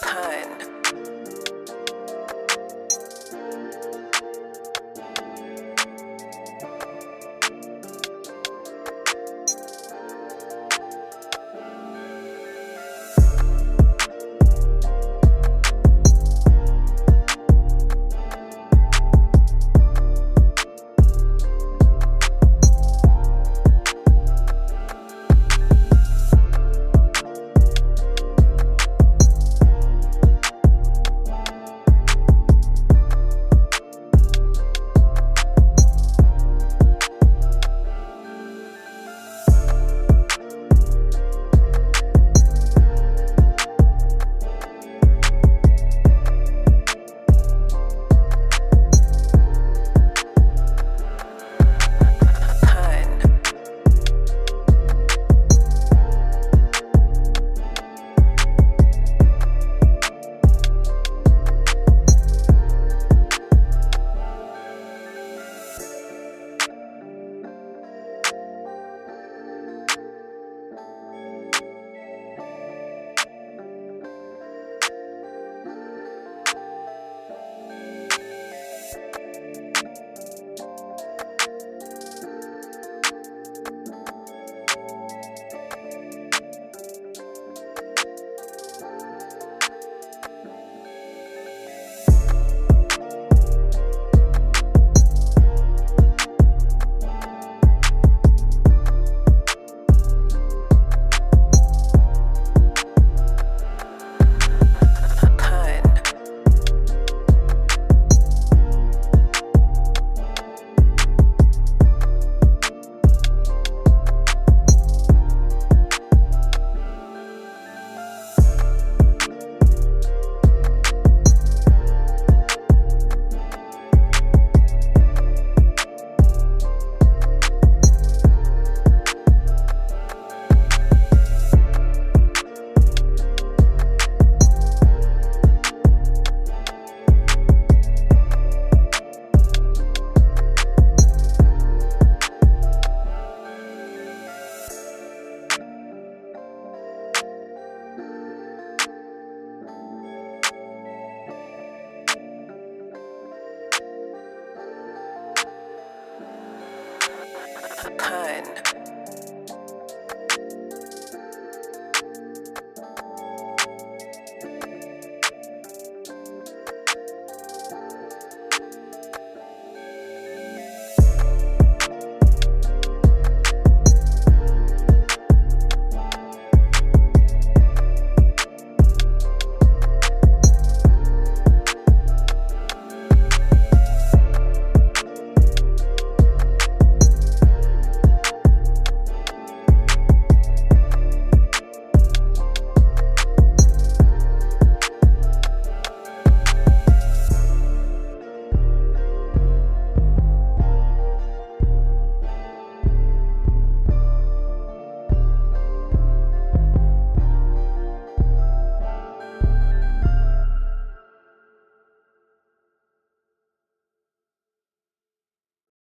pun. Pun.